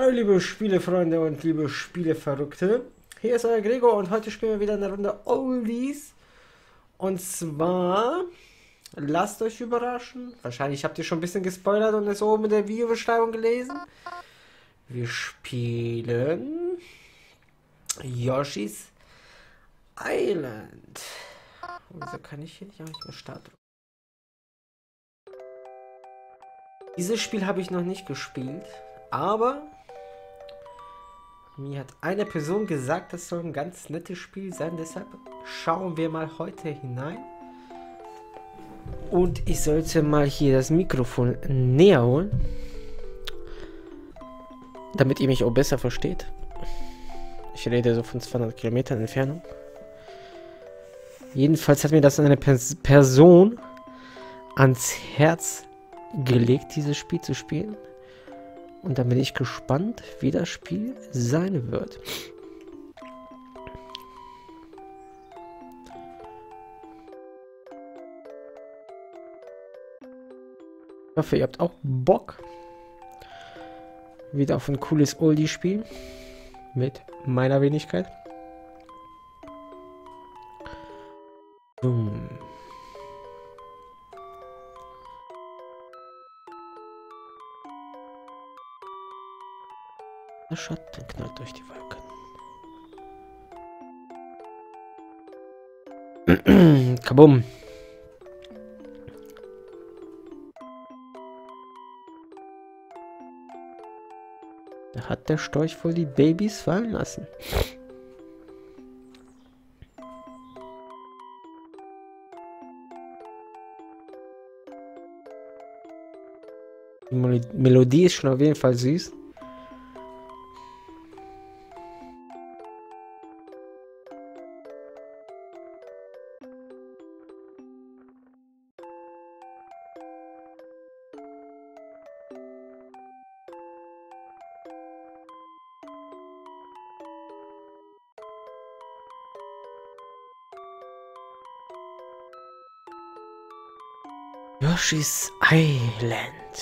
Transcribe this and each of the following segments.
Hallo liebe Spielefreunde und liebe Spieleverrückte. Hier ist euer Gregor und heute spielen wir wieder eine Runde Oldies. Und zwar, lasst euch überraschen. Wahrscheinlich habt ihr schon ein bisschen gespoilert und es oben in der Videobeschreibung gelesen. Wir spielen Yoshi's Island. Wieso kann ich hier nicht, nicht mehr starten? Dieses Spiel habe ich noch nicht gespielt, aber mir hat eine Person gesagt, das soll ein ganz nettes Spiel sein, deshalb schauen wir mal heute hinein. Und ich sollte mal hier das Mikrofon näher holen, damit ihr mich auch besser versteht. Ich rede so von 200 Kilometern Entfernung. Jedenfalls hat mir das eine Pers Person ans Herz gelegt, dieses Spiel zu spielen. Und dann bin ich gespannt, wie das Spiel sein wird. Ich hoffe, ihr habt auch Bock. Wieder auf ein cooles Oldie-Spiel. Mit meiner Wenigkeit. Boom. Der Schatten knallt durch die Wolken. Kabum. Da hat der Storch wohl die Babys fallen lassen. Die Melodie ist schon auf jeden Fall süß. Yoshi's Island.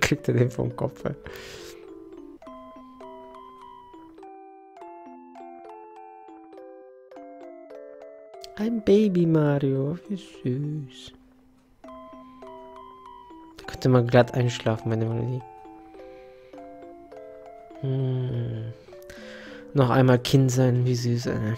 Kriegt er den vom Kopf. Ein Baby Mario, wie süß. Da könnte man glatt einschlafen, meine Melodie. Hm. Noch einmal Kind sein, wie süß, ey.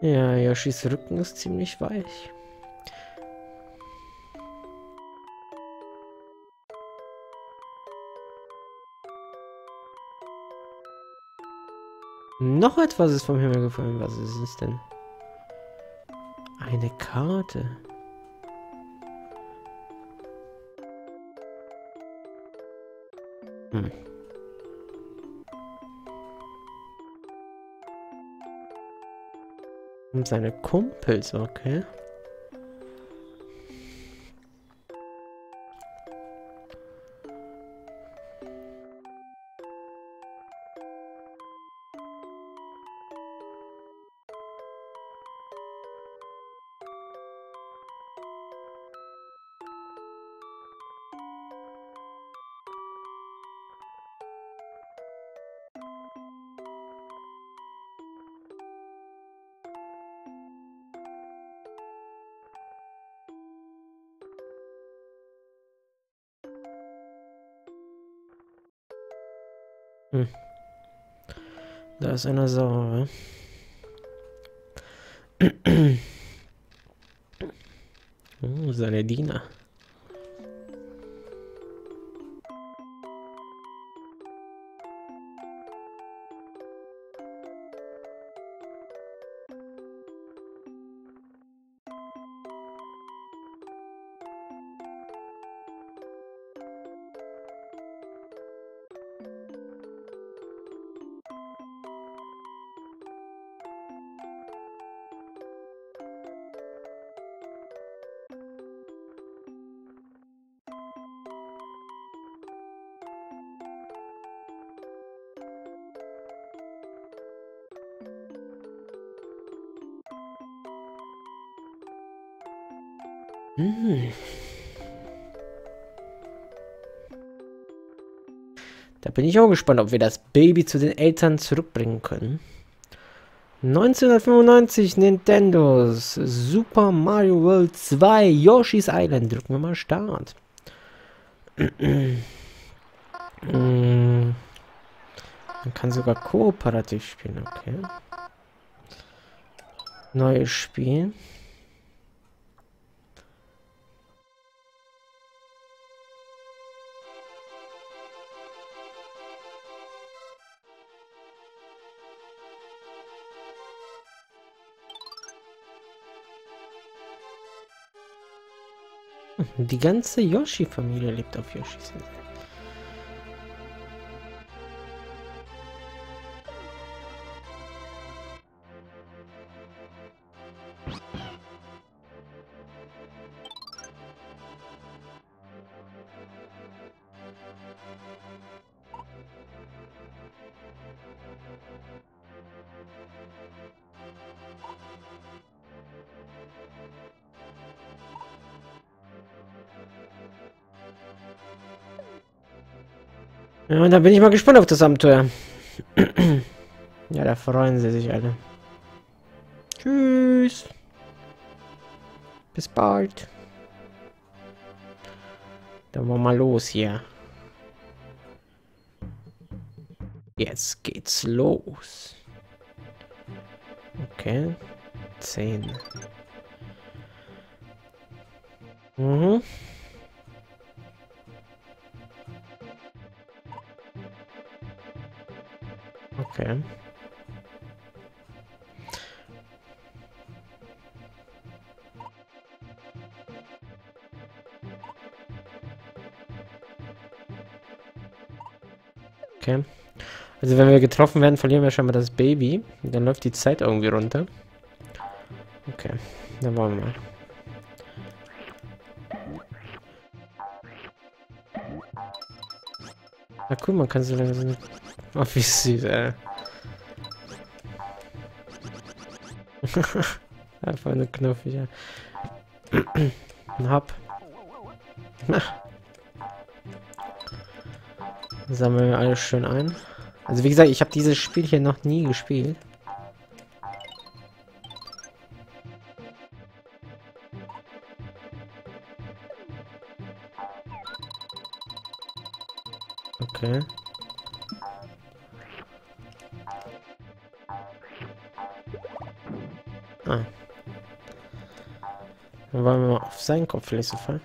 Ja, Yoshis Rücken ist ziemlich weich. Noch etwas ist vom Himmel gefallen. Was ist es denn? Eine Karte. Hm. Und seine Kumpels, okay. Hm. Da ist einer sauer. oh, seine Diener. Bin ich auch gespannt, ob wir das Baby zu den Eltern zurückbringen können. 1995 Nintendos Super Mario World 2 Yoshi's Island. Drücken wir mal Start. Man kann sogar kooperativ spielen, okay. Neues Spiel. Die ganze Yoshi-Familie lebt auf Yoshis Insel. Ja, da bin ich mal gespannt auf das Abenteuer. ja, da freuen sie sich alle. Tschüss. Bis bald. Dann wollen wir mal los hier. Jetzt geht's los. Okay. Zehn. Mhm. Okay. Okay. Also wenn wir getroffen werden, verlieren wir schon mal das Baby. Dann läuft die Zeit irgendwie runter. Okay, dann wollen wir mal. Na cool, man kann so lange Oh, wie süß, ey. Einfach eine knuffig, ja. Ein. Sammeln wir alles schön ein. Also wie gesagt, ich habe dieses Spiel hier noch nie gespielt. Okay. Seinen Kopf so fallen.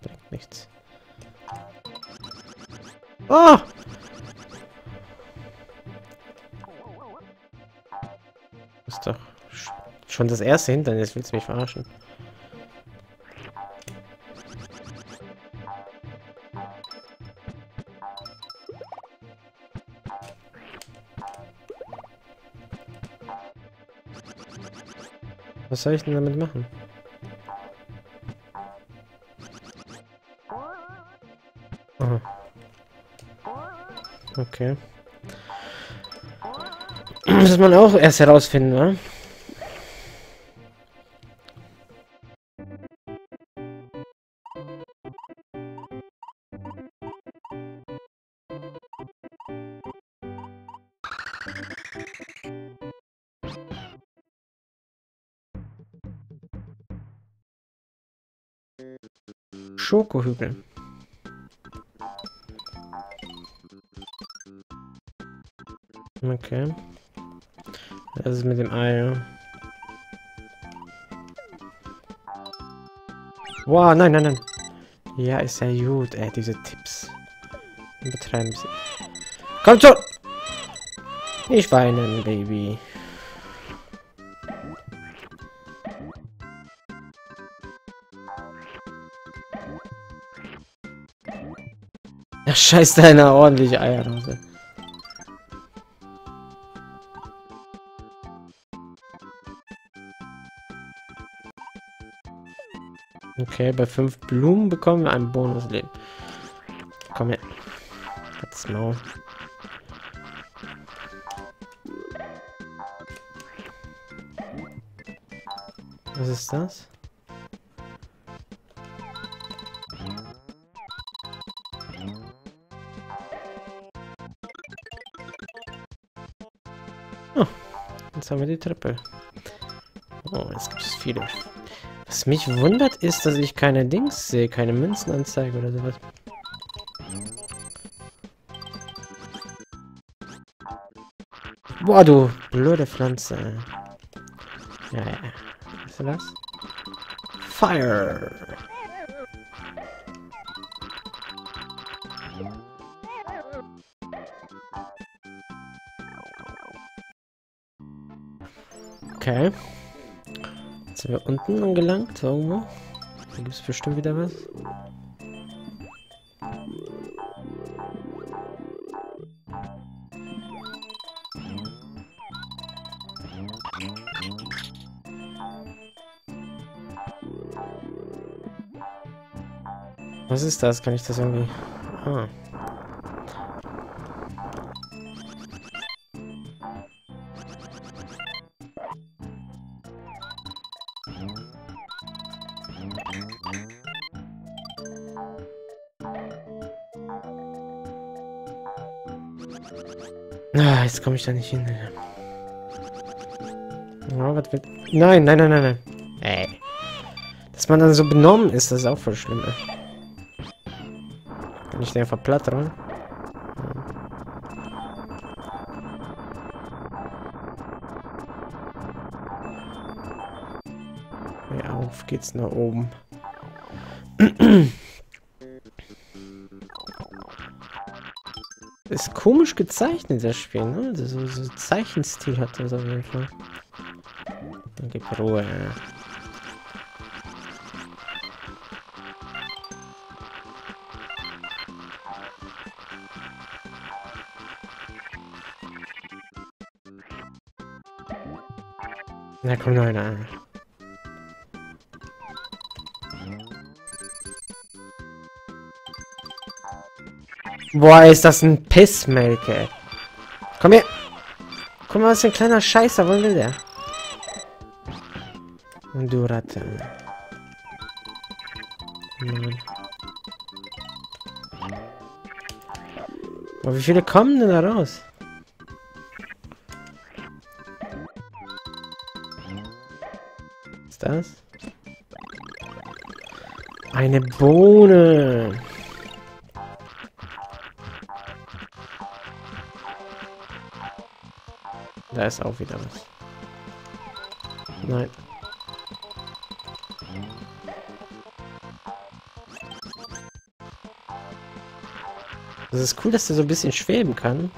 Bringt nichts. Oh! Ist doch schon das erste Hindernis. Willst du mich verarschen? Was soll ich denn damit machen? Okay. Muss man auch erst herausfinden, ne? Schokohügel. Okay. Das ist mit dem Ei. Wow, nein, nein, nein. Ja, ist ja gut, ey, diese Tipps. Betreiben sie. Kommt schon! Ich weine, Baby. Ja, scheiß deine ordentliche Eierrose. Okay, bei fünf Blumen bekommen wir ein Bonusleben. Komm her. Jetzt Maul. Was ist das? Oh, jetzt haben wir die Treppe. Oh, jetzt gibt es viele. Was mich wundert, ist, dass ich keine Dings sehe, keine Münzenanzeige oder sowas. Boah, du blöde Pflanze. Ja, ja. Was ist das? Fire! Okay. Jetzt sind wir unten angelangt, irgendwo. Da gibt es bestimmt wieder was. Was ist das? Kann ich das irgendwie... Ah. Komme ich da nicht hin. Oh, was wird... Nein, nein, nein, nein, nein. Ey. Dass man dann so benommen ist, das ist auch voll schlimm, ey. Kann ich den einfach platt ran? Ja, auf geht's nach oben. Ist komisch gezeichnet, das Spiel, ne? Also so, so Zeichenstil hat das auf jeden Fall. Dann gib Ruhe. Na komm, nein, nein. Boah, ist das ein Pissmelke. Komm her. Guck mal, was für ein kleiner Scheißer. Wo will der? Und du Ratte. Mann. Boah, wie viele kommen denn da raus? Was ist das? Eine Bohne. Da ist auch wieder was. Nein. Das ist cool, dass der so ein bisschen schweben kann.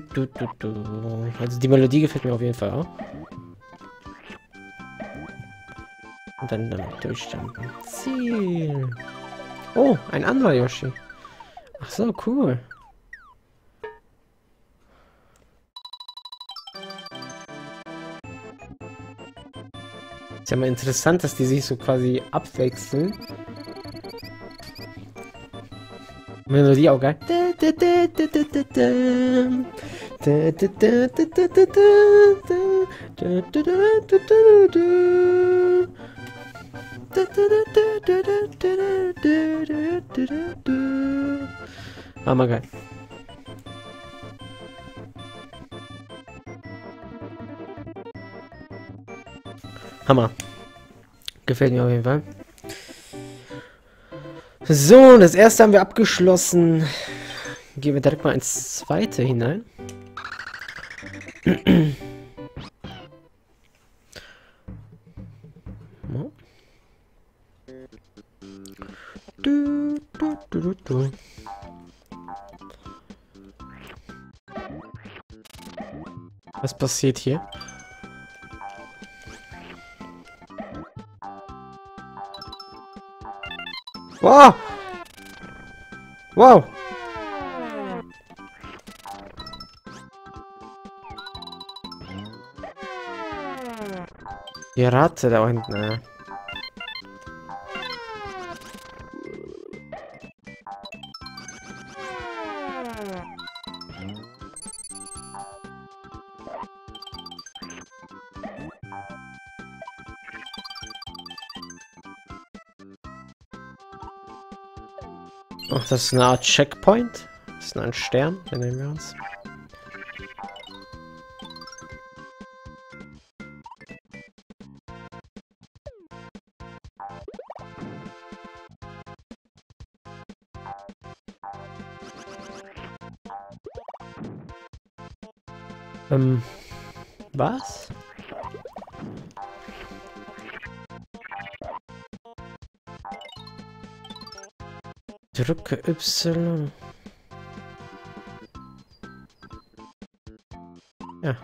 Du, du, du. Also die Melodie gefällt mir auf jeden Fall. Und dann damit durchjumpen. Ziel. Oh, ein anderer Yoshi. Ach so, cool. Ist ja mal interessant, dass die sich so quasi abwechseln. Melodie auch geil. Hammer geil. Hammer. Gefällt mir auf jeden Fall. So, das erste haben wir abgeschlossen. Gehen wir direkt mal ins zweite hinein. Was passiert hier? Boah! Wow! Die Ratte da unten, äh. Das ist eine Art Checkpoint. Das ist ein Stern, den nehmen wir uns. Ähm, was? Drücke Y. Ja.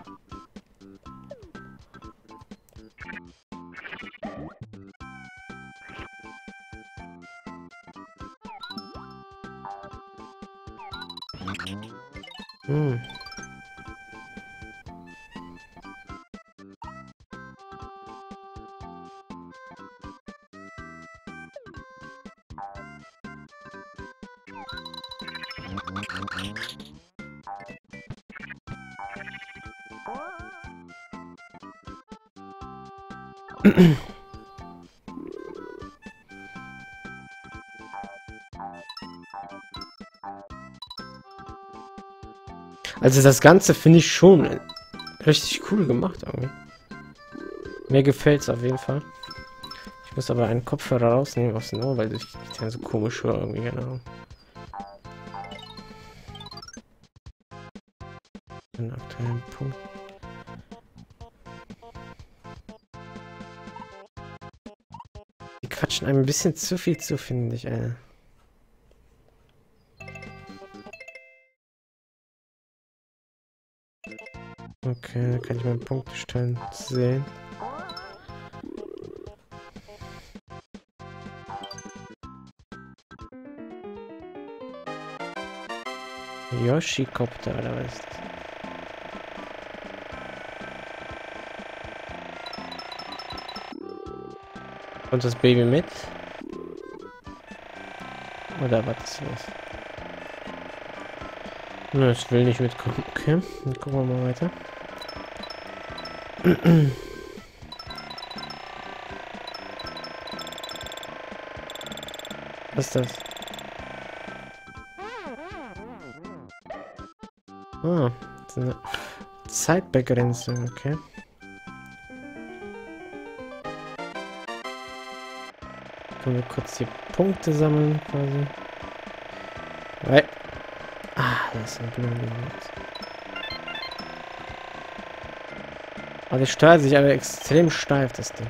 Also das Ganze finde ich schon richtig cool gemacht irgendwie. Mir gefällt es auf jeden Fall. Ich muss aber einen Kopfhörer rausnehmen aus dem Ohr, weil ich den so komisch höre irgendwie, genau. Den aktuellen Punkt. Die quatschen ein bisschen zu viel zu, finde ich, ey. Okay, da kann ich meinen Punktestand sehen. Yoshi-Kopter oder was? Und das Baby mit? Oder was ist los? Na, es will nicht mitkommen. Okay, dann gucken wir mal weiter. Was ist das? Ah, das ist eine Zeitbegrenzung, okay. Können wir kurz die Punkte sammeln, quasi. Weil. Ah, das ist ein Blumen. Aber das steuert sich aber extrem steif, das Ding.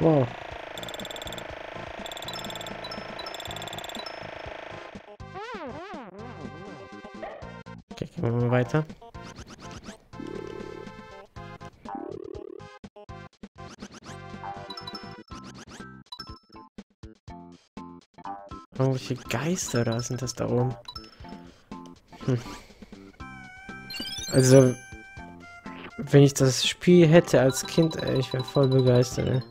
Wow. Okay, gehen wir mal weiter. Irgendwelche Geister da sind das da oben. Hm. Also, wenn ich das Spiel hätte als Kind, ey, ich wäre voll begeistert, ey.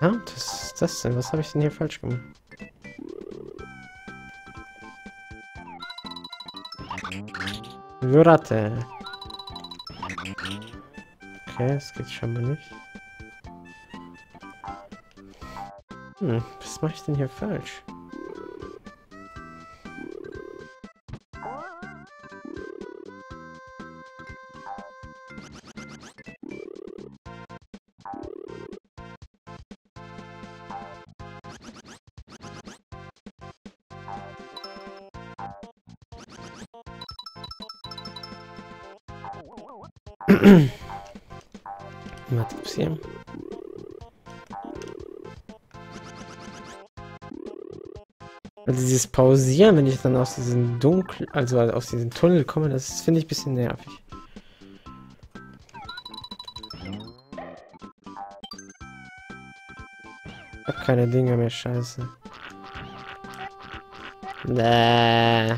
Ja, das ist das denn? Was habe ich denn hier falsch gemacht? Ratte. Okay, das geht schon mal nicht. Hm, was mache ich denn hier falsch? Pausieren, wenn ich dann aus diesem Dunkel, also aus diesem Tunnel komme, das finde ich ein bisschen nervig. Ich hab keine Dinge mehr, scheiße. Nee.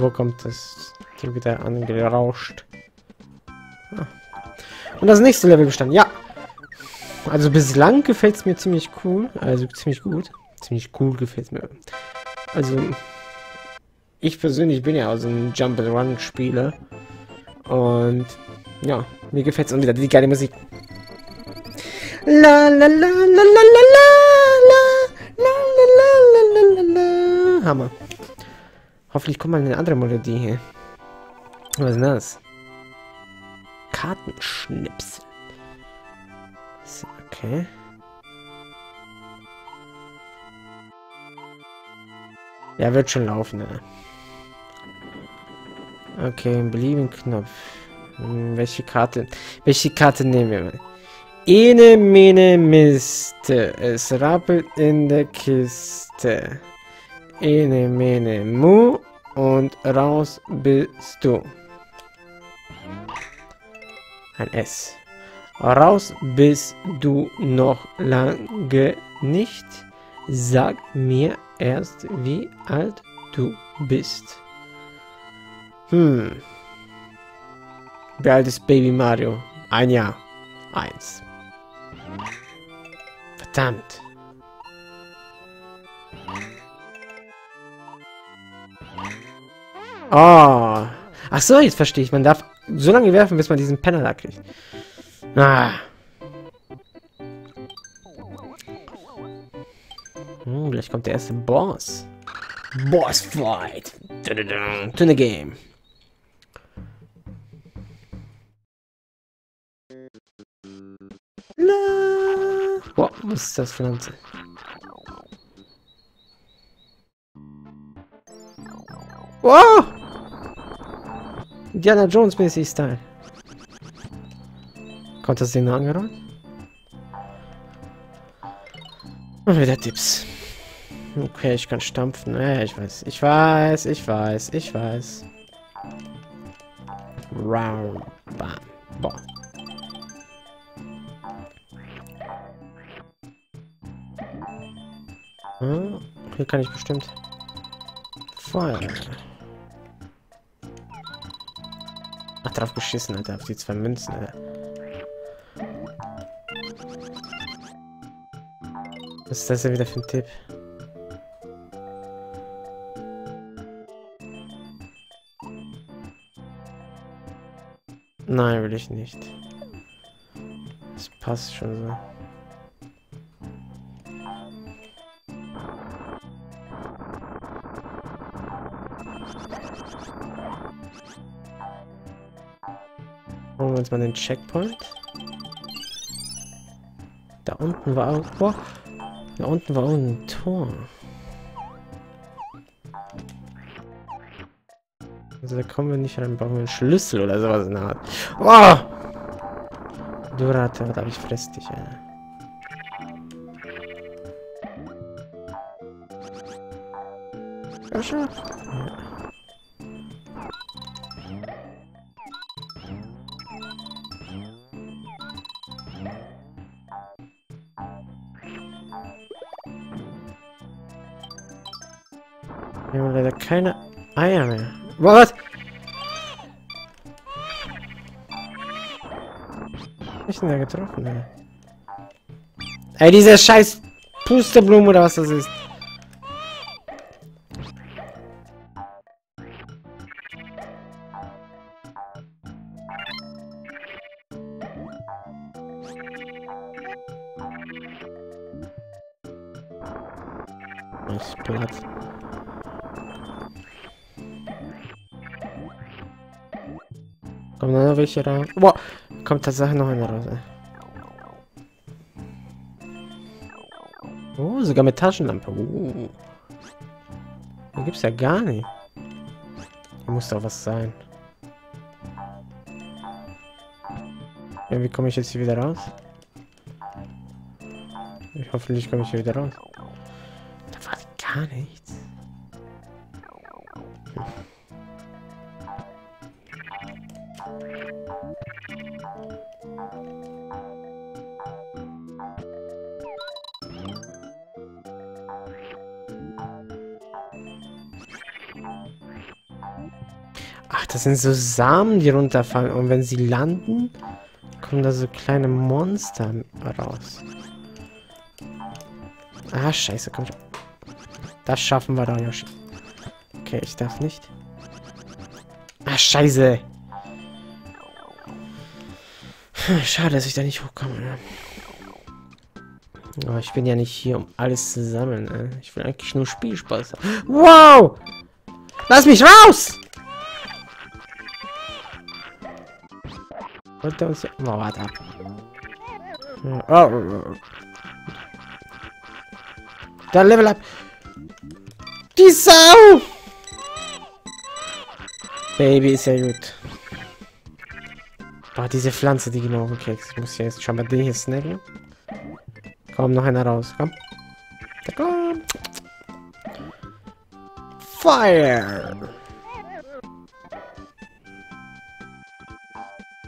Wo kommt das Ding wieder angerauscht? Ah. Und das nächste Level bestanden. Ja. Also bislang gefällt es mir ziemlich cool. Also ziemlich gut. Ziemlich cool gefällt es mir. Also ich persönlich bin ja so ein Jump and Run Spieler. Und ja, mir gefällt es und wieder die geile Musik. La la la la la la la la la la la la la Hammer. Hoffentlich kommt mal eine andere Melodie hier. Was ist das? Kartenschnipsel. Okay. Ja, wird schon laufen, ne? Okay, beliebigen Knopf. Hm, welche Karte? Welche Karte nehmen wir? Ene, mene, miste. Es rappelt in der Kiste. Ene, mene, mu. Und raus bist du. Ein S. Raus bist du noch lange nicht. Sag mir erst, wie alt du bist. Hm. Wie alt ist Baby Mario? Ein Jahr. Eins. Verdammt. Oh. Ach so, jetzt verstehe ich. Man darf so lange werfen, bis man diesen Penner da kriegt. Ah. Hm, gleich kommt der erste Boss. Boss Fight. To the game. La. Boah, was ist das Pflanze? Wow! Indiana Jones mäßig Style. Kommt das Ding noch angerollt? Und wieder Tipps. Okay, ich kann stampfen. Ja, ich weiß. Ich weiß, ich weiß, ich weiß. Round. Bam. Boah. Hm, hier kann ich bestimmt Feuer. Ach, drauf geschissen, Alter. Auf die zwei Münzen, Alter. Was ist das denn wieder für ein Tipp? Nein, will ich nicht. Das passt schon so. Wir uns mal den Checkpoint. Da unten war auch... Boah, da unten war auch ein Tor. Also da kommen wir nicht rein. Brauchen wir einen Schlüssel oder sowas in der Art. Oh! Du Ratte, da ich fress dich, ey. Ja, schon. Getroffen, ey? Ey, diese scheiß Pusteblume oder was das ist. Platt. Kommen da noch welche raus? Boah, kommt tatsächlich noch einer raus, ey. Sogar mit Taschenlampe. Uh. Da gibt's ja gar nicht. Hier muss doch was sein. Ja, wie komme ich jetzt hier wieder raus? Ich, hoffentlich komme ich hier wieder raus. Da war gar nichts. Das sind so Samen, die runterfallen. Und wenn sie landen, kommen da so kleine Monster raus. Ah, scheiße, komm schon. Das schaffen wir doch, Yoshi. Okay, ich darf nicht. Ah, scheiße. Schade, dass ich da nicht hochkomme. Ne? Aber ich bin ja nicht hier, um alles zu sammeln. Ne? Ich will eigentlich nur Spielspaß haben. Wow! Lass mich raus! Wollte uns ja... Oh, warte. Oh, oh, oh. Da Level up. Die Sau! Baby ist ja gut. Boah, diese Pflanze, die genau Keks. Ich muss jetzt schon mal den hier snacken. Komm, noch einer raus. Komm. Da komm. Fire!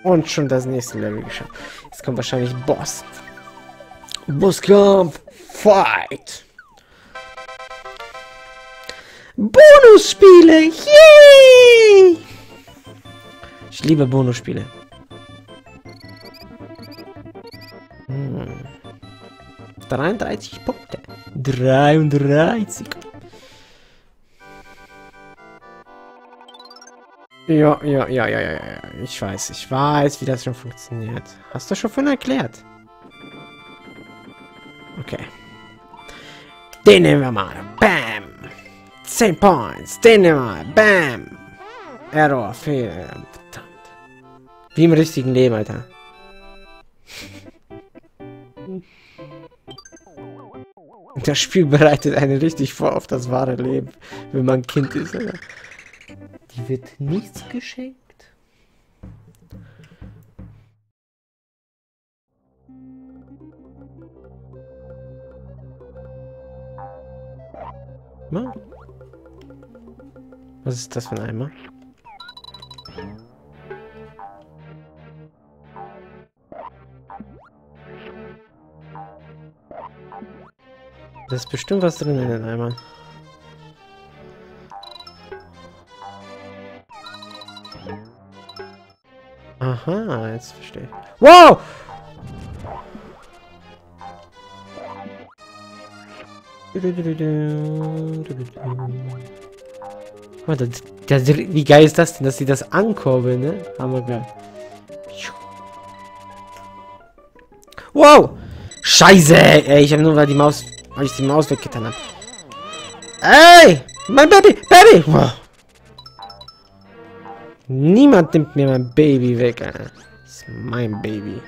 Und schon das nächste Level geschafft. Jetzt kommt wahrscheinlich Boss. Bosskampf. Fight! Bonusspiele! Yay! Ich liebe Bonusspiele. Hm. 33 Punkte. 33. Ja, ja, ja, ja, ja, ja. Ich weiß, ich weiß, wie das schon funktioniert. Hast du schon von erklärt? Okay. Den nehmen wir mal. Bam! 10 Points. Den nehmen wir. Bam. Error. Fehler. Verdammt. Wie im richtigen Leben, Alter. Das Spiel bereitet einen richtig vor auf das wahre Leben, wenn man Kind ist, Alter. Die wird nichts geschenkt. Na? Was ist das für ein Eimer? Da ist bestimmt was drin in den Eimern. Aha, jetzt verstehe ich. Wow! Oh, das, das, wie geil ist das denn, dass sie das ankurbeln, ne? Hammergeil. Wow! Scheiße! Ey, ich habe nur, weil die Maus, weil ich die Maus weggetan habe. Ey! Mein Baby! Baby! Wow. Niemand nimmt mir mein Baby weg, ey. Das ist mein Baby.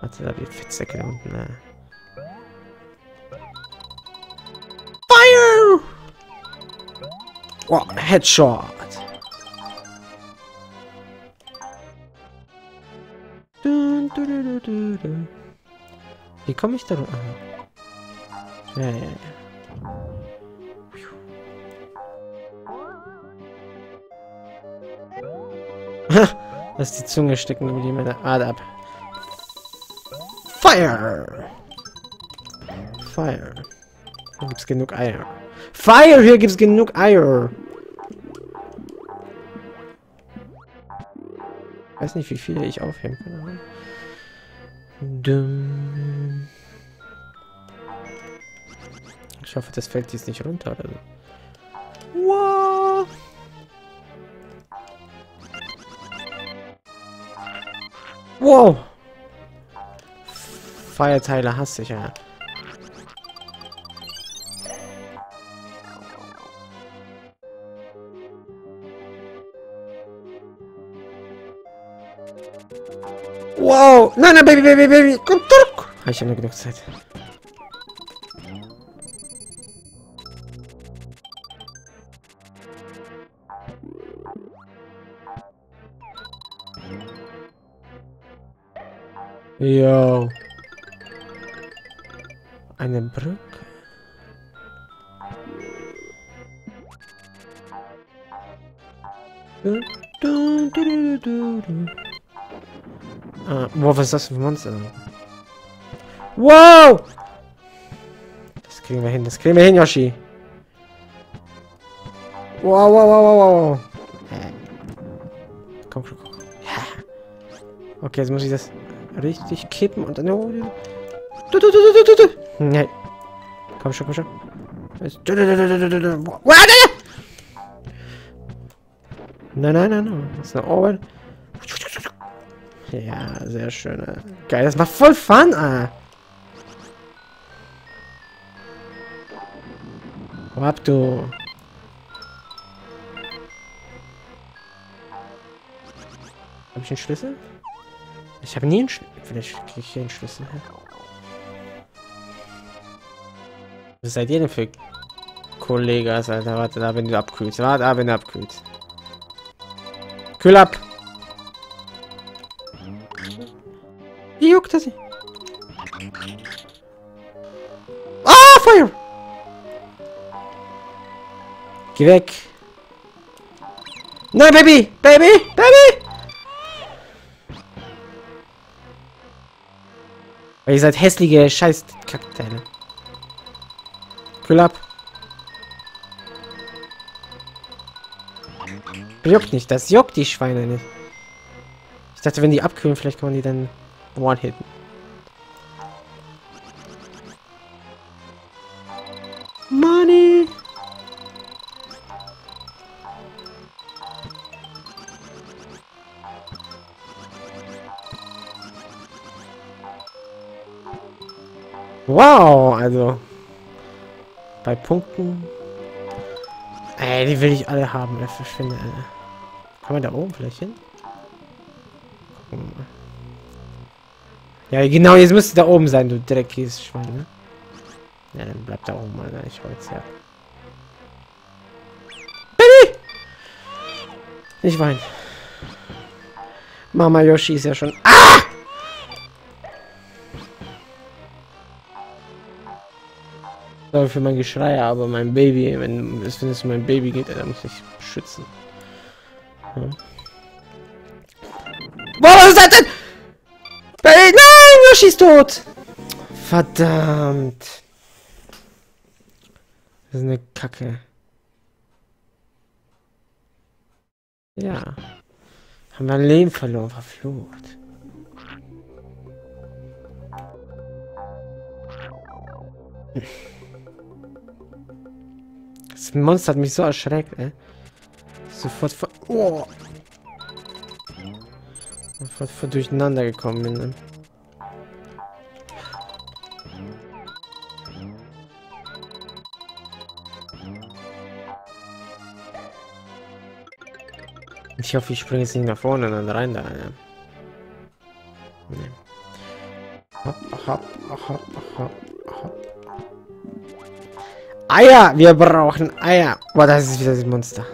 Warte, da die Fettsäcke da unten, ne? Oh, Headshot. Dun, dun, dun, Wie komme ich da? Ah. Ja, ja, ja. Lass die Zunge stecken, wie die meine Ader ab. Fire! Fire. Hier gibt's genug Eier. Fire, hier gibt's genug Eier. Weiß nicht, wie viele ich aufheben kann. Dumm. Ich hoffe, das fällt jetzt nicht runter oder Wow. Feierteile hasse ich ja. Wow! Nein, nein, Baby, Baby, Baby! Komm zurück! Ah, ich habe nur genug Zeit. Jo. Eine Brücke. Du, du, du. Ah, boah, was ist das für ein Monster? Wow! Das kriegen wir hin, das kriegen wir hin, Yoshi. Wow, wow, wow, wow, wow. Komm schon, komm. Okay, jetzt muss ich das richtig kippen und dann... Du, du, du, du, du, du. Nein. Komm schon, komm schon. Nein, nein, nein, nein. Das ist nach oben. Ja, sehr schön. Ey. Geil, das macht voll Fun, ey. Ab, du? Habe ich einen Schlüssel? Ich habe nie einen Schlüssel. Vielleicht kriege ich hier einen Schlüssel. Was seid ihr denn für Kollegas, Alter? Warte da, wenn du abkühlst. Warte da, wenn du abkühlst. Kühl ab! Wie juckt das? Ah, Feuer! Geh weg! Nein, Baby! Baby! Baby! Weil ihr seid hässliche Scheiß-Kackteile. Kühl ab. Juckt nicht, das juckt die Schweine nicht. Ich dachte, wenn die abkühlen, vielleicht kann man die dann one-hitten. Wow, also bei Punkten. Ey, die will ich alle haben, ich verschwinde. Kann man da oben vielleicht hin? Gucken mal. Ja, genau, jetzt müsste da oben sein, du dreckiges Schwein, ne? Ja, dann bleib da oben, Alter. Ich hol's ja. Baby! Ich wein. Mama Yoshi ist ja schon... Ah! Sorry für mein Geschrei, aber mein Baby, wenn es, wenn es um mein Baby geht, dann muss ich schützen. Ja. Boah, was ist das denn? Nein, Yoshi ist tot! Verdammt. Das ist eine Kacke. Ja. Haben wir ein Leben verloren, verflucht. Das Monster hat mich so erschreckt, ey. Sofort ver... Oh. Sofort vor durcheinander gekommen bin, ne? Ich hoffe, ich springe jetzt nicht nach vorne dann rein da. Ja. Nee. Hopp, hopp, hopp, hopp. Eier! Wir brauchen Eier! Boah, das ist wieder das Monster.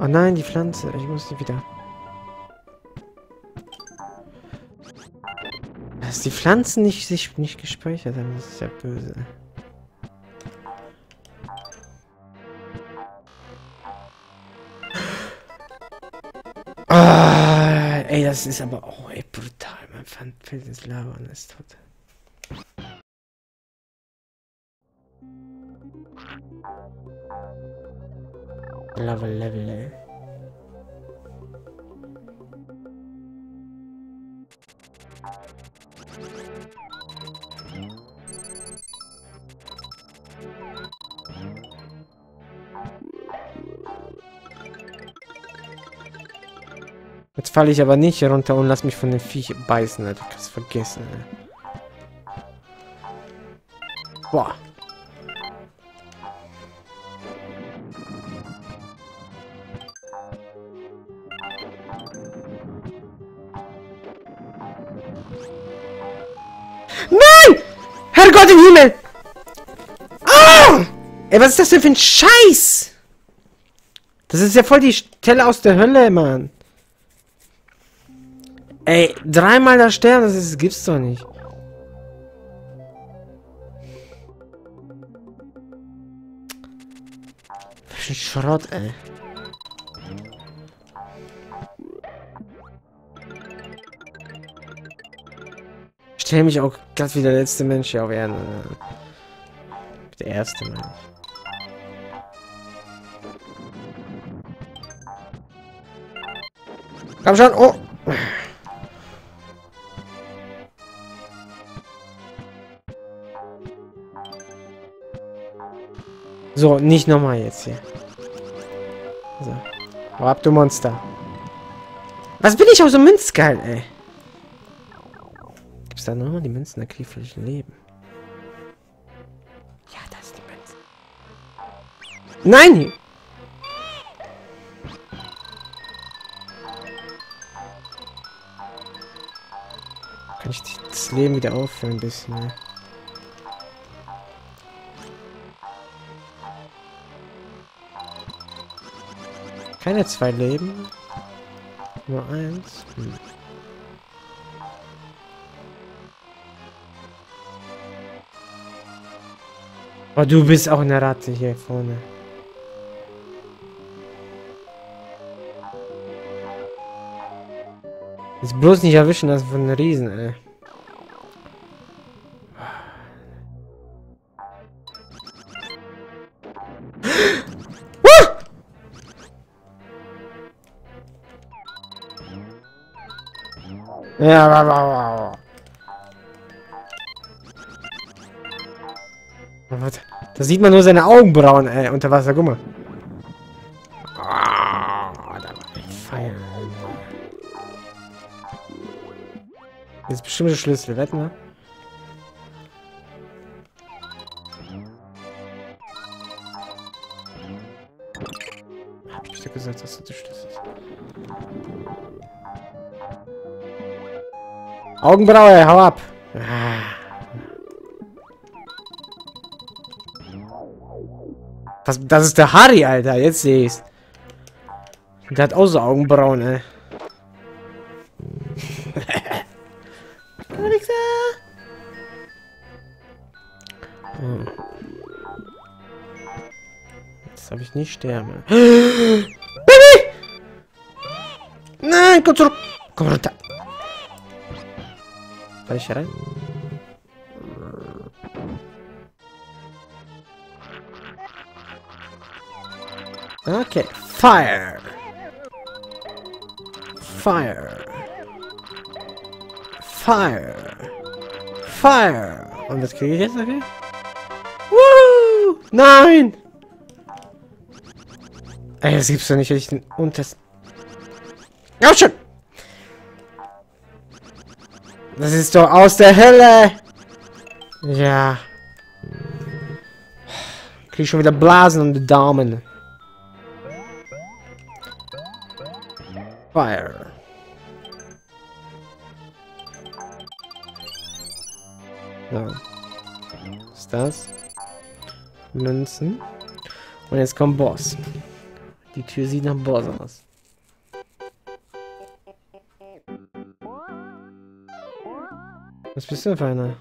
Oh nein, die Pflanze. Ich muss die wieder... Dass die Pflanzen nicht sich nicht gespeichert haben, das ist ja böse. Ah, ey, das ist aber oh, brutal. Mein Pfand fällt ins Lava und ist tot. Lava Level, ey. Jetzt falle ich aber nicht runter und lass mich von den Viech beißen, Alter. Kannst vergessen, ey. Boah. Herrgott im Himmel! Ah! Ey, was ist das denn für ein Scheiß? Das ist ja voll die Stelle aus der Hölle, Mann. Ey, dreimal da sterben, das, ist, das gibt's doch nicht. Schrott, ey. Stelle mich auch gerade wie der letzte Mensch hier auf Erden. Der erste, meine ich. Komm schon, oh! So, nicht nochmal jetzt hier. So. Hau ab, du Monster. Was bin ich auch so münzgeil, ey? Gibt's da nochmal die Münzen? Da krieg ich Leben. Ja, das ist die Münze. Nein! Kann ich das Leben wieder auffüllen ein bisschen, ne? Keine zwei Leben. Nur eins. Hm. Oh, du bist auch eine Ratte hier vorne. Jetzt bloß nicht erwischen, das von einem Riesen, ey. Ja, wow, wow. Da sieht man nur seine Augenbrauen, ey, unter Wasser, guck mal. Feiern. Das ist bestimmt der Schlüssel, wetten wir? Hab ich dir gesagt, dass das der Schlüssel ist? Augenbraue, hau ab. Was, das ist der Harry, Alter. Jetzt sehe ich's. Der hat auch so Augenbrauen, ey. hm. Jetzt habe ich nicht sterben. Baby! Nein, komm zurück. Komm runter. Kann ich hier rein? Okay. Fire. Fire. Fire. Fire. Und was kriege ich jetzt dafür? Woo! Nein! Ey, das gibt's doch nicht, ich den unters... Ja, schon! Das ist doch aus der Hölle. Ja. Krieg schon wieder Blasen um die Daumen. Fire. So. Ist das? Münzen. Und jetzt kommt Boss. Die Tür sieht nach Boss aus. Was bist du für einer?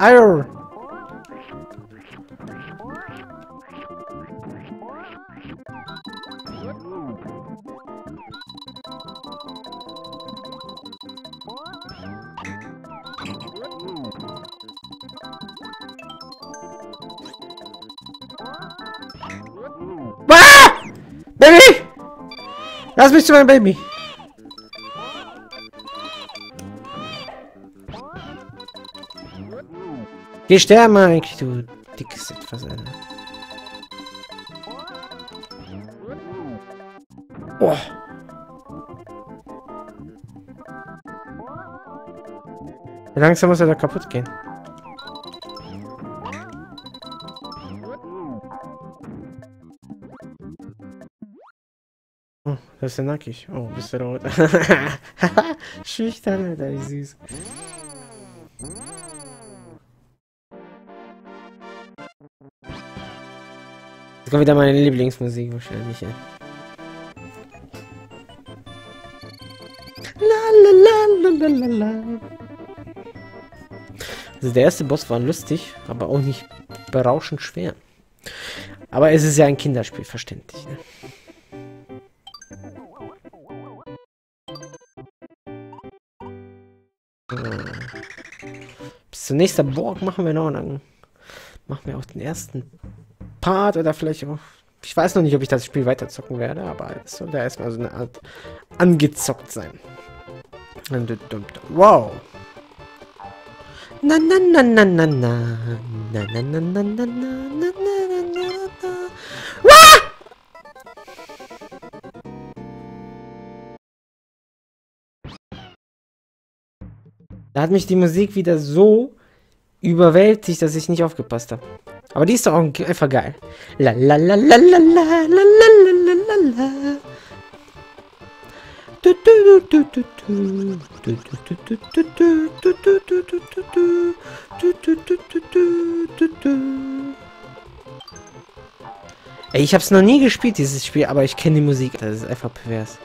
Brauche Eier, Eier! Ah! Baby! Lass mich zu meinem Baby. Geh sterben eigentlich, du dickes etwas, Alter. Oh. Langsam muss er da kaputt gehen. Oh, das ist ja nackig. Oh, bist du rot. Schüchtern, Alter, wie süß. Das kommt wieder meine Lieblingsmusik wahrscheinlich, ja. Also der erste Boss war lustig, aber auch nicht berauschend schwer. Aber es ist ja ein Kinderspiel, verständlich. Ne? Bis zum nächsten Borg machen wir noch dann machen wir auch den ersten Part oder vielleicht auch. Ich weiß noch nicht, ob ich das Spiel weiterzocken werde, aber es soll da erstmal so eine Art angezockt sein. Wow. Na na na na na na na na na na na na na na na na Da hat mich die Musik wieder so überwältigt, dass ich nicht aufgepasst habe. Aber die ist doch auch einfach geil. La la la la la la la la la la. Ey, ich hab's noch nie gespielt, dieses Spiel, aber ich kenne die Musik. Das ist einfach pervers.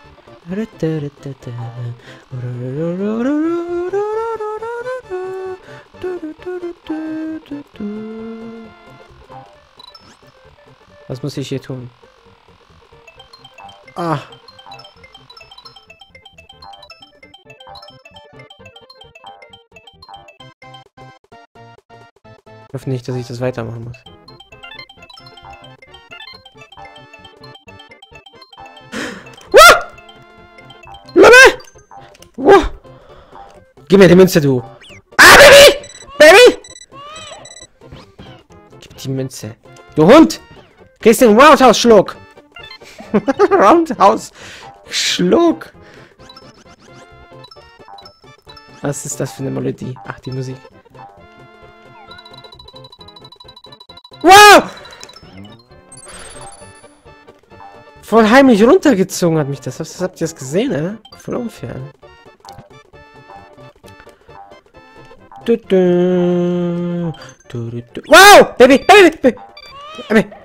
Was muss ich hier tun? Ah. Ich hoffe nicht, dass ich das weitermachen muss. Gib mir die Münze, du. Ah, Baby! Baby! Gib die Münze. Du Hund! Kriegst den Roundhouse-Schluck. Roundhouse-Schluck. Was ist das für eine Melodie? Ach, die Musik. Wow! Voll heimlich runtergezogen hat mich das. Was, habt ihr das gesehen, ne? Voll unfair. Du, du, du, wow! Baby! Baby! Baby! Baby!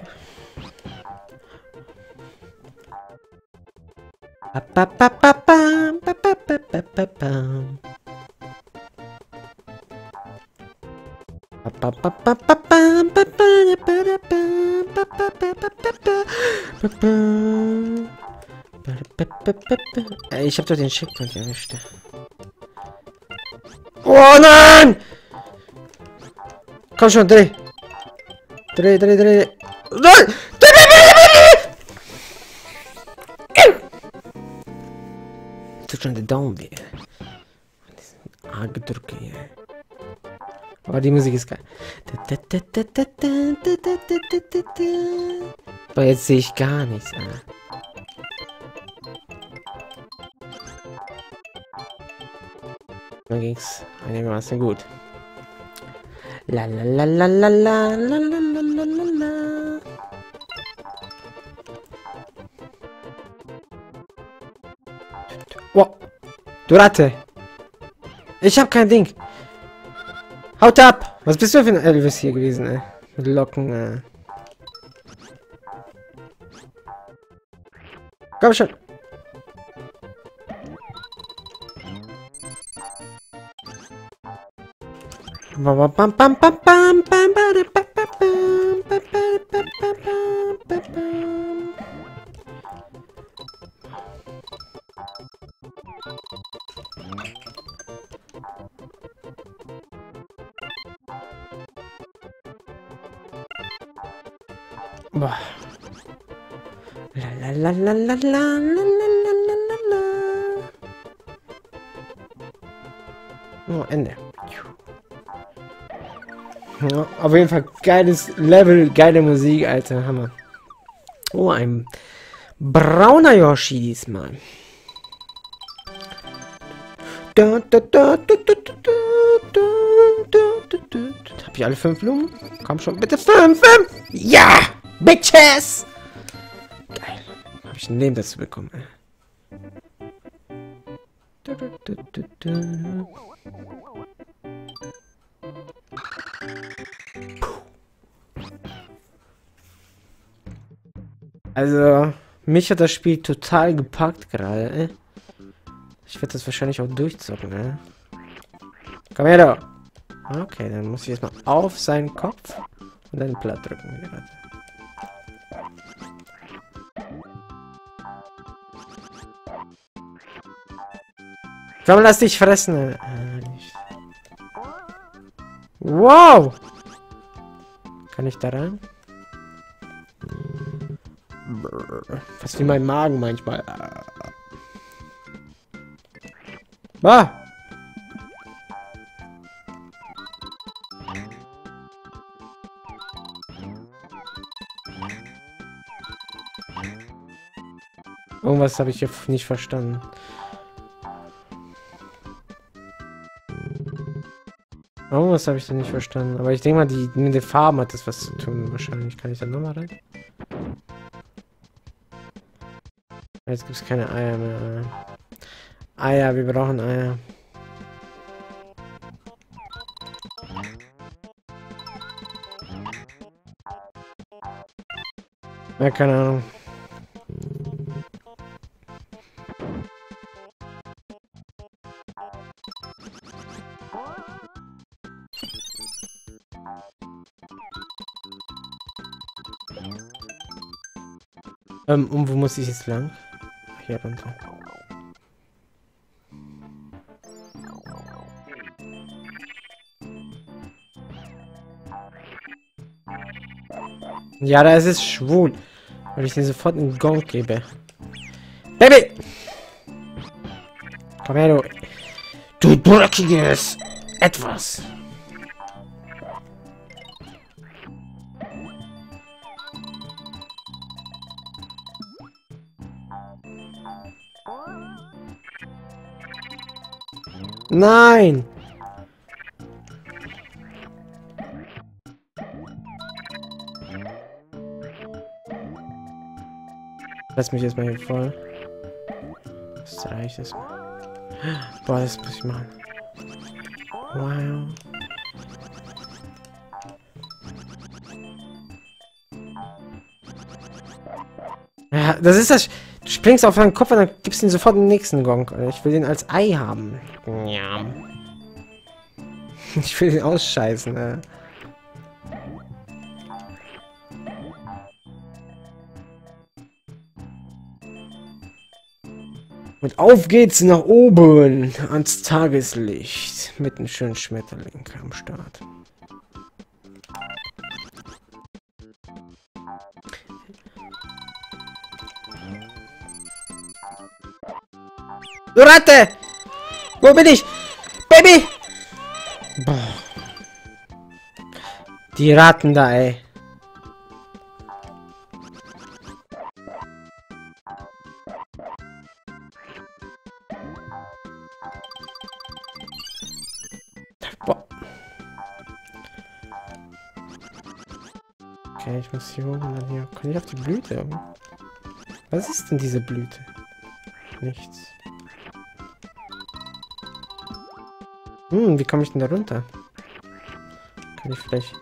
Ich hab doch den Checkpoint erwischt. Oh nein! Komm schon, dreh! Dreh, dreh, dreh! Nein! Tut schon der Daumen weh. A-Gedrücke hier. Aber die Musik ist geil. Aber jetzt sehe ich gar nichts. Ah. Dann ging's einigermaßen gut. La la la la la la la la la la la. Wow. Du Ratte. Ich hab kein Ding. Haut ab! Was bist du für ein Elvis hier gewesen, ey? Mit Locken, äh. Komm schon! Boah. Oh, Ende. Ja, auf jeden Fall geiles Level, geile Musik, Alter, Hammer. Oh, ein brauner Yoshi diesmal. Da, da, da, da, da, da, da, da, da, da. Hab ich alle fünf Blumen? Komm schon, bitte fünf, fünf! Ja! Bitches! Geil. Hab ich ein Leben dazu bekommen, ey. Also, mich hat das Spiel total gepackt gerade. Äh. Ich werde das wahrscheinlich auch durchzocken, ne? Komm her, da. Okay, dann muss ich jetzt mal auf seinen Kopf und dann platt drücken. Komm, lass dich fressen. Äh, wow! Kann ich da rein? Fast wie mein Magen manchmal. Ah! Irgendwas habe ich hier nicht verstanden. Irgendwas habe ich da nicht verstanden. Aber ich denke mal, die mit den Farben hat das was zu tun. Wahrscheinlich kann ich da nochmal rein. Jetzt gibt es keine Eier mehr. Eier, wir brauchen Eier. Ja, keine Ahnung. Ähm, und wo muss ich jetzt lang? hier runter. Ja, da ist es schwul. Weil ich den sofort einen Gong gebe. Baby! Komm her, du. Du dreckiges Etwas. Nein! Lass mich jetzt mal hier voll. Das reicht es. Boah, das muss ich machen. Wow. Ja, das ist das. Du springst auf deinen Kopf und dann gibst du ihn sofort den nächsten Gong. Ich will den als Ei haben. Ja. Ich will den ausscheißen, äh. Und auf geht's nach oben ans Tageslicht mit einem schönen Schmetterling am Start. Du Ratte! Wo bin ich? Baby! Boah. Die Ratten da, ey. Ich auf die Blüte? Was ist denn diese Blüte? Nichts. Hm, wie komme ich denn da runter? Kann ich vielleicht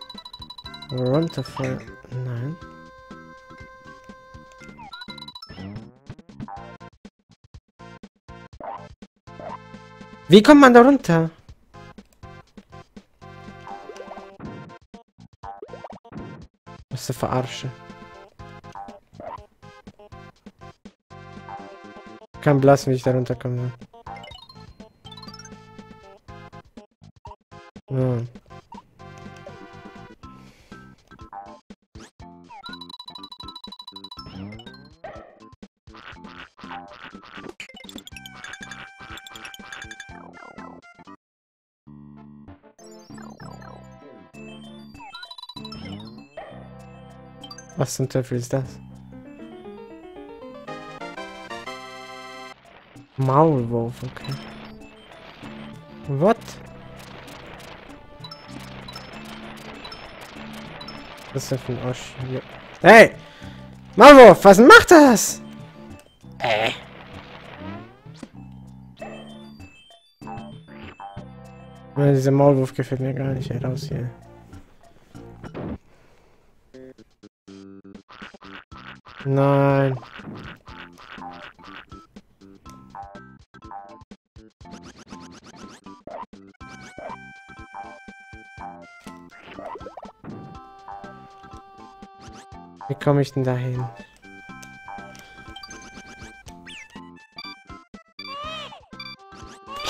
runterfallen? Nein. Wie kommt man da runter? Was ist verarsche? Kein Blass, wie ich da runterkomme. Ja. Was zum Teufel ist das? Maulwurf, okay. What? Was ist denn für ein Arsch hier? Hey! Maulwurf, was macht das? Äh. Ja, dieser Maulwurf gefällt mir gar nicht, ey, raus hier. Nein. Komme ich denn dahin?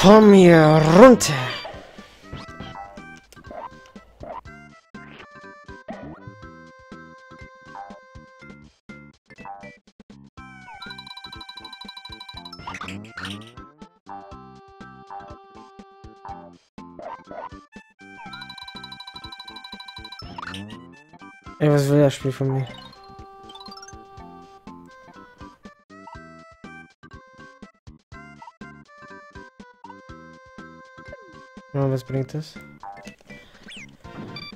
Komm hier runter! Ey, was will das Spiel von mir? Ja, was bringt das?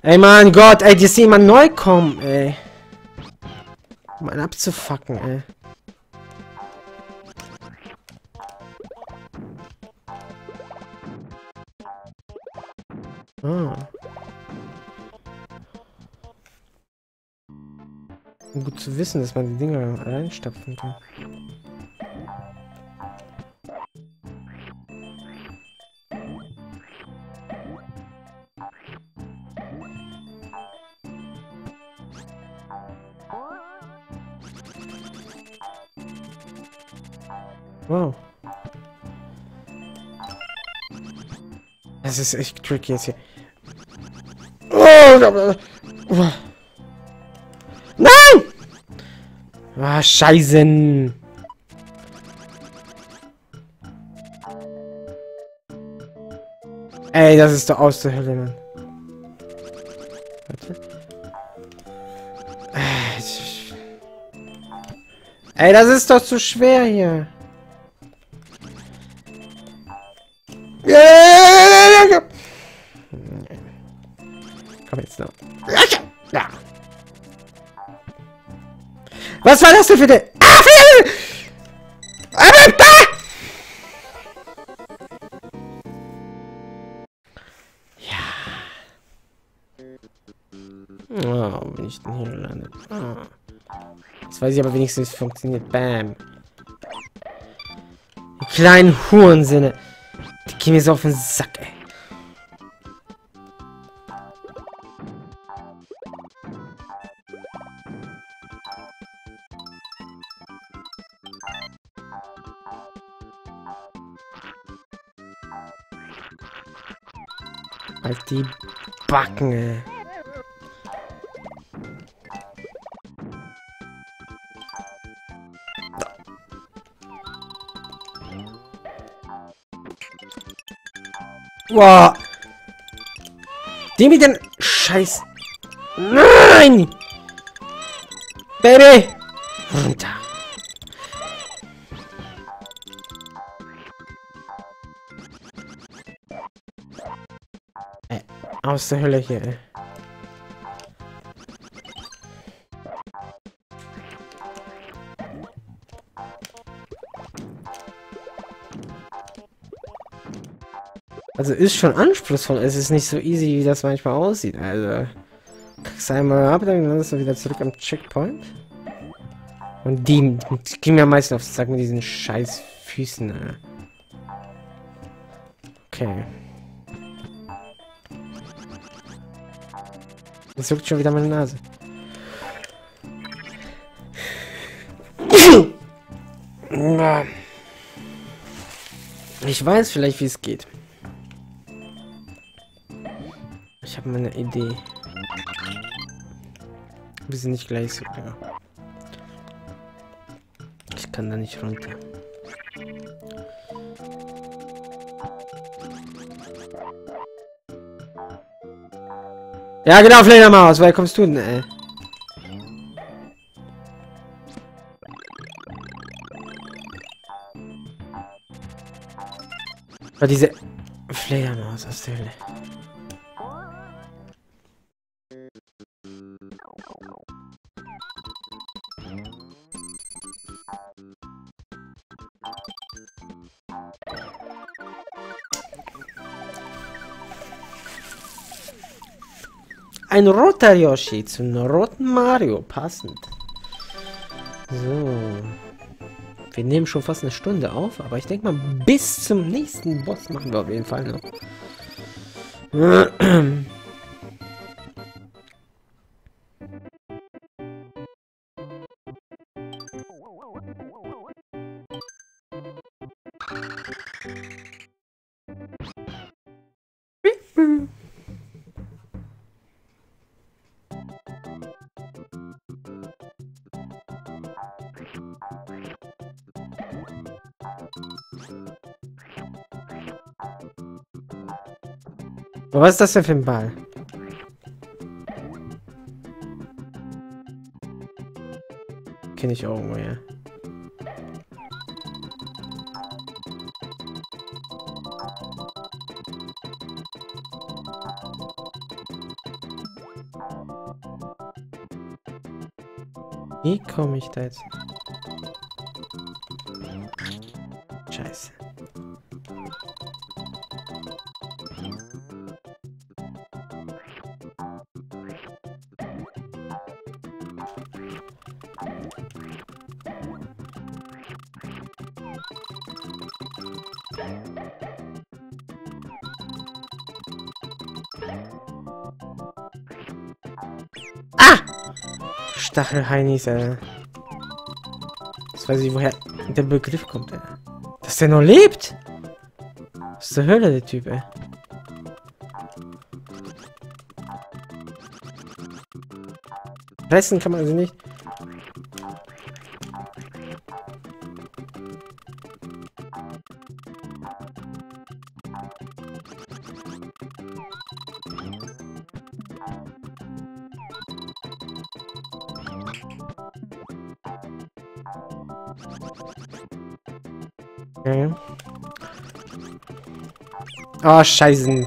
Ey, mein Gott, ey, die ist jemand neu kommen, ey. Um einen abzufacken, ey. Ah. Gut zu wissen, dass man die Dinger reinstopfen kann. Das ist echt tricky jetzt hier. Oh. Nein! Ah, Scheißen. Ey, das ist doch aus der Hölle, Mann. Warte. Ey, das ist doch zu schwer hier. War das denn für eine... Ah, Ja. Oh, bin ich denn hier gelandet? Oh. Jetzt weiß ich aber wenigstens, wie es funktioniert. Bam. Die kleinen Hurensinne. Die gehen mir so auf den Sack, die Backen, ey. Boah. Die mit den Scheiß. Nein! Baby! Runter. Aus der Hölle hier, ey. Also ist schon anspruchsvoll. Es ist nicht so easy, wie das manchmal aussieht. Also kriegst einmal ab, dann ist du wieder zurück am Checkpoint. Und die, die gehen mir am meisten aufs Zack mit diesen scheiß Füßen. Alter. Okay. Das juckt schon wieder meine Nase. Ich weiß vielleicht, wie es geht. Ich habe meine Idee. Wir sind nicht gleich so klar. Ich kann da nicht runter. Ja, genau, Fledermaus. Woher kommst du denn, ey? War diese Fledermaus aus der Hölle. Ein roter Yoshi zum roten Mario. Passend. So. Wir nehmen schon fast eine Stunde auf, aber ich denke mal, bis zum nächsten Boss machen wir auf jeden Fall noch. Was ist das denn für ein Ball? Kenne ich irgendwo, ja. Wie komme ich da jetzt? Stachelheinis, Alter. Das weiß ich, woher der Begriff kommt, Alter. Dass der noch lebt? Was zur Hölle, der Typ, ey. Fressen kann man sie nicht. Oh, scheiße.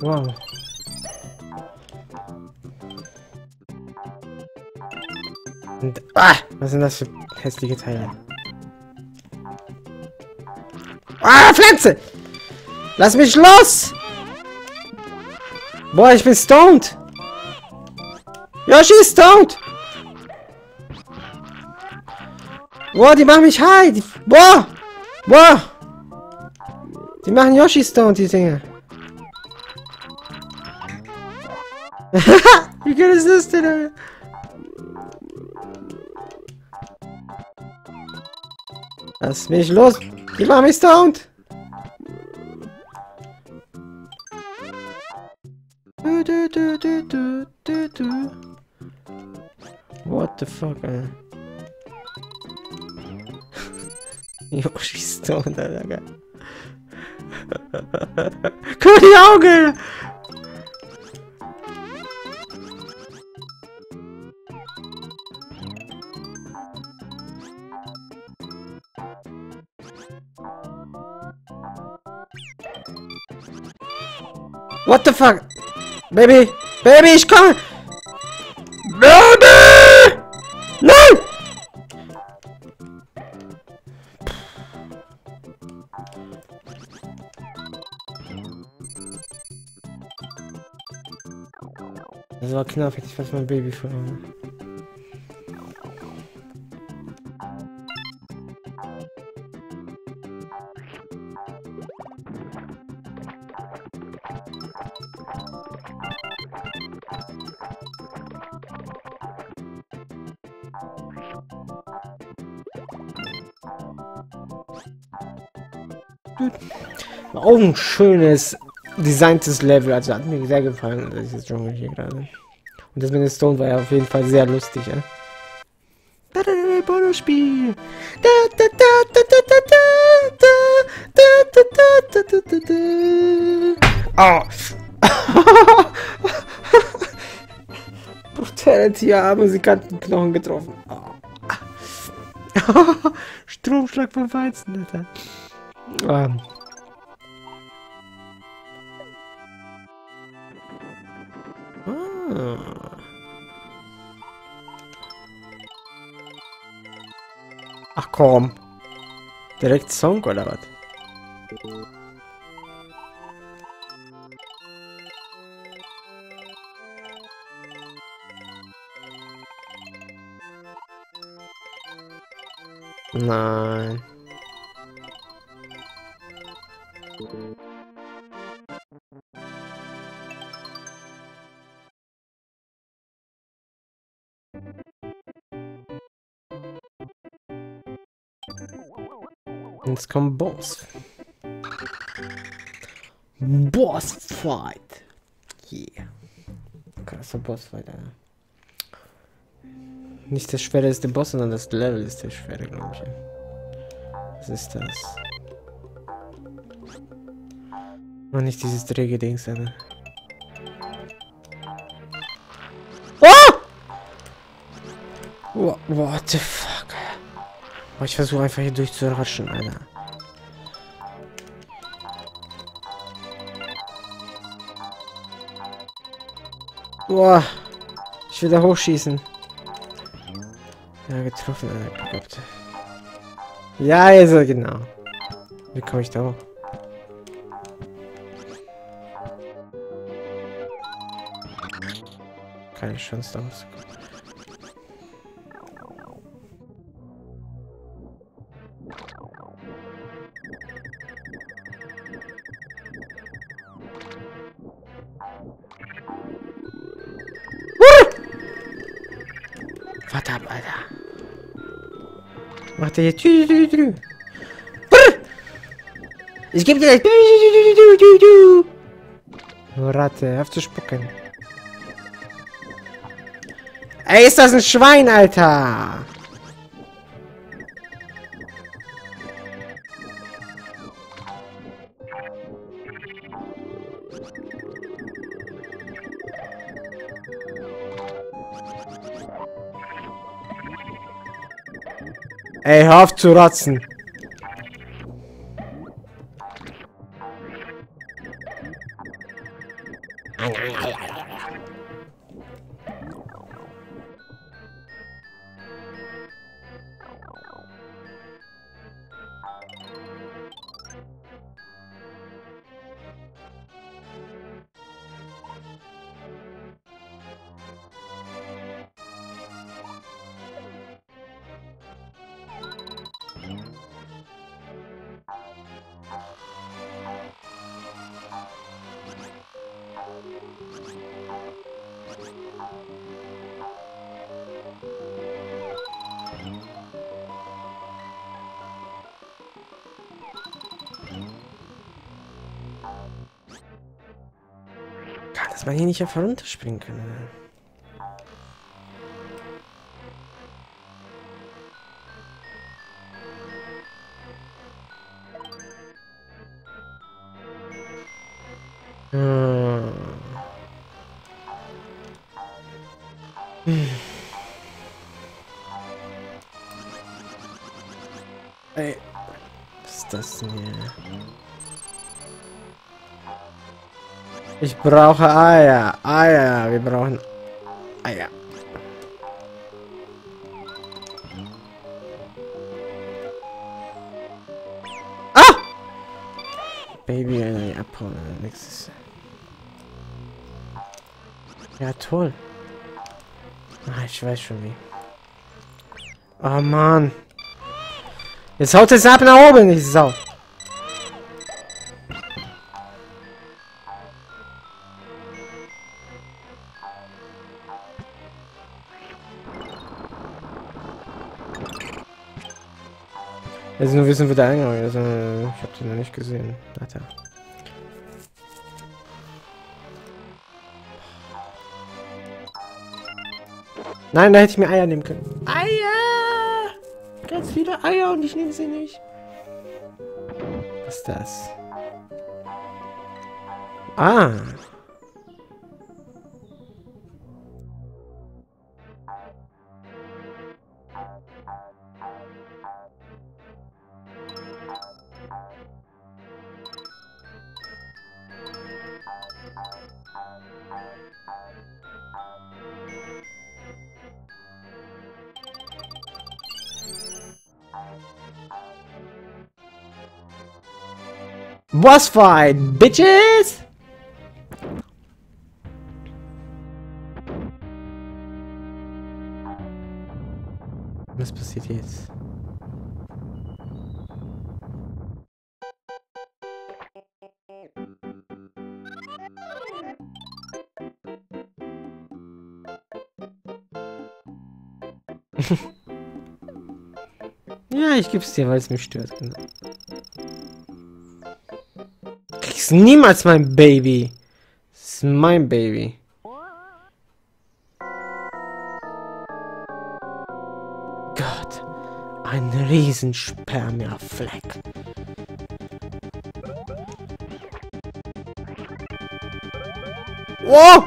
Wow. Und, ah, was sind das für hässliche Teile? Ah, Pflanze! Lass mich los! Boah, ich bin stoned! Yoshi ist stoned! Boah, die machen mich high! Die, boah! Boah! Die machen Yoshi stoned, die Dinge. Wie geil ist das denn, Alter? Lass mich los! Die machen mich stoned! Du, du, du. What the fuck, Alter? Yoshi stole that again. Cody Hogan! What the fuck? Baby! Baby, she's coming. War knapp, hätte ich fast mein Baby verloren. Auch ein schönes designtes Level, also hat mir sehr gefallen, dieses Dschungel hier gerade. Und das mit den Stone war ja auf jeden Fall sehr lustig, ja. Bonusspiel. Oh. Brutality haben sie Kantenknochen getroffen. Oh. Stromschlag vom Weizen, Alter. Ähm. Ach komm. Direkt Song oder was? Nein. Jetzt kommt Boss. Boss Fight. Yeah. Krasser Bossfight, Alter. Nicht das Schwere ist der Boss, sondern das Level ist der Schwere, glaube ich. Was ist das? Und nicht dieses träge Dings, Alter. Oh! What, what the fuck? Oh, ich versuche einfach hier durchzuratschen, Alter. Boah. Ich will da hochschießen. Ja, getroffen, Alter. Gehabt. Ja, also genau. Wie komme ich da hoch? Keine Chance, da rauszukommen. Macht hier. Tü, tü, tü, tü. Brr! Ich geb dir das. Ratte, auf zu spucken. Ey, ist das ein Schwein, Alter? Ey, hör auf zu rotzen. Einfach runterspringen kann. Brauche Eier. Eier. Wir brauchen Eier. Ah! Baby, Eier abhauen. Nächstes. Ja, toll. Ah, ich weiß schon wie. Oh Mann. Jetzt haut es ab nach oben, ich Sau. Also nur wissen, wo der Eingang ist. Also, ich habe den noch nicht gesehen. Alter. Nein, da hätte ich mir Eier nehmen können. Eier! Ganz viele Eier und ich nehme sie nicht. Was ist das? Ah. Boss fight, bitches! Was passiert jetzt? ja, ich geb's dir, weil es mich stört. Genau. Kriegst niemals mein Baby. Das ist mein Baby. Gott. Ein riesen Spermia-Fleck. Oh!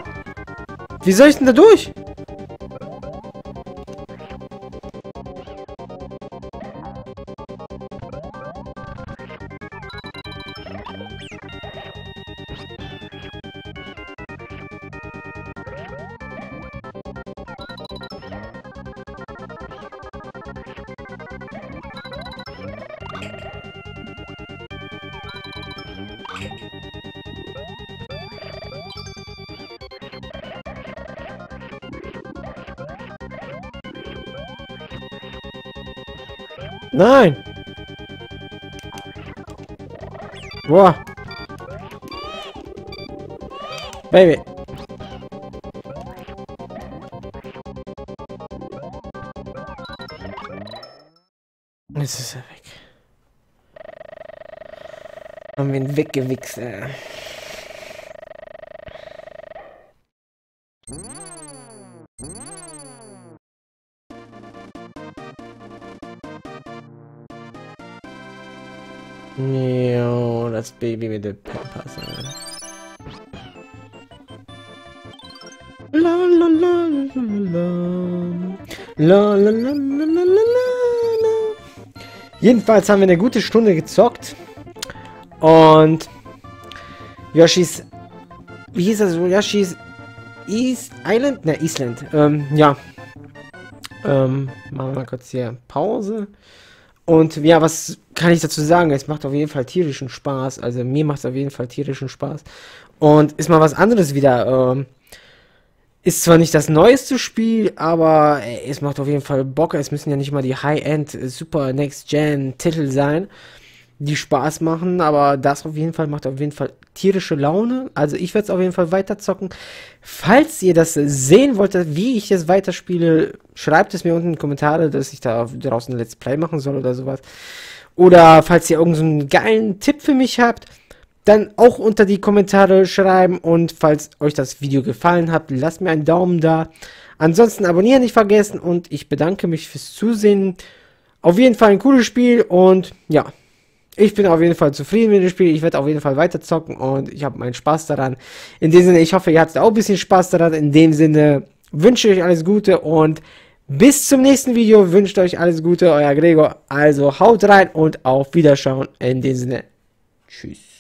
Wie soll ich denn da durch? Nein! Boah! Baby! Ist er weg. Haben wir ihn weggewichst. Baby mit den Pampers. Jedenfalls haben wir eine gute Stunde gezockt. Und Yoshis. Wie hieß das? Yoshis East Island? Ne, Island. Ähm, ja. Ähm, machen wir mal kurz hier Pause. Und ja, was kann ich dazu sagen? Es macht auf jeden Fall tierischen Spaß. Also mir macht es auf jeden Fall tierischen Spaß. Und ist mal was anderes wieder. Ähm, ist zwar nicht das neueste Spiel, aber ey, es macht auf jeden Fall Bock. Es müssen ja nicht mal die High-End, Super Next-Gen-Titel sein die Spaß machen, aber das auf jeden Fall macht auf jeden Fall tierische Laune. Also ich werde es auf jeden Fall weiter zocken. Falls ihr das sehen wollt, wie ich es weiterspiele, schreibt es mir unten in die Kommentare, dass ich da draußen ein Let's Play machen soll oder sowas. Oder falls ihr irgendeinen so geilen Tipp für mich habt, dann auch unter die Kommentare schreiben und falls euch das Video gefallen hat, lasst mir einen Daumen da. Ansonsten abonnieren nicht vergessen und ich bedanke mich fürs Zusehen. Auf jeden Fall ein cooles Spiel und ja, ich bin auf jeden Fall zufrieden mit dem Spiel. Ich werde auf jeden Fall weiter zocken und ich habe meinen Spaß daran. In dem Sinne, ich hoffe, ihr hattet auch ein bisschen Spaß daran. In dem Sinne wünsche ich euch alles Gute und bis zum nächsten Video. Wünscht euch alles Gute, euer Gregor. Also haut rein und auf Wiederschauen. In dem Sinne, tschüss.